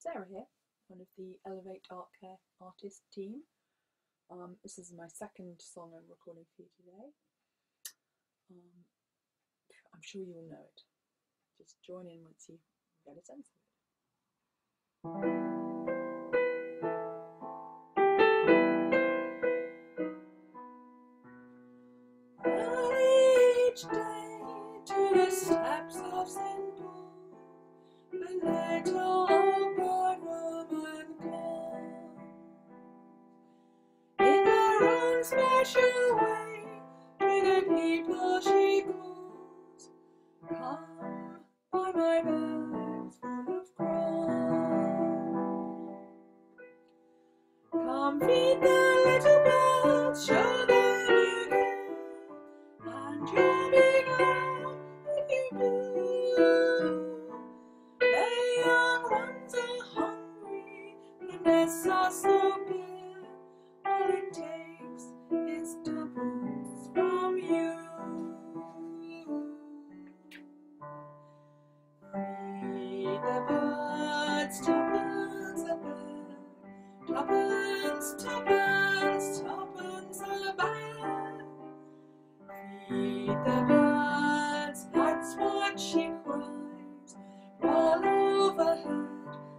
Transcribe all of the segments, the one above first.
Sarah here, one of the Elevate Art Care artist team. Um, this is my second song I'm recording for you today. Um, I'm sure you will know it. Just join in once you get a sense of it. each day to the steps of St. Paul, the little own special way, to the people she calls, come buy my bags full of corn. Come feed the little birds, show them you care, and you'll be glad if you do. The young ones are hungry, the nests are so bare. Birds, tuppence a bag. Tuppence, tuppence, tuppence a bag. Feed the birds, that's what she cries. All overhead,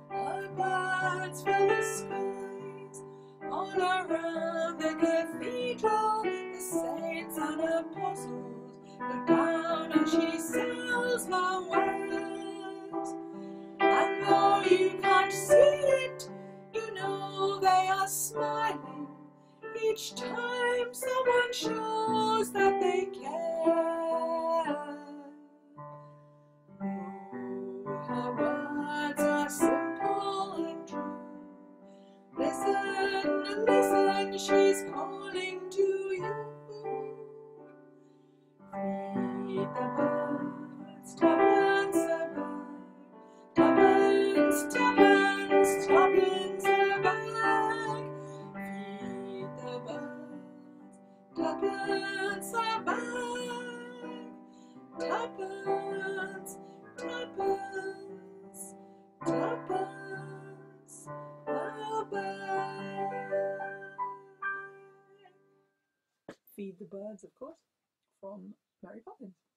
her birds fill the skies. All around the cathedral, the saints and apostles look down as she sails her ways. Each time someone shows that they care. Words are simple and true. Listen, listen, she's calling to you. Feed the tuppence a bag. Tuppence, tuppence, tuppence a bag. Feed the birds, of course, from Mary Poppins.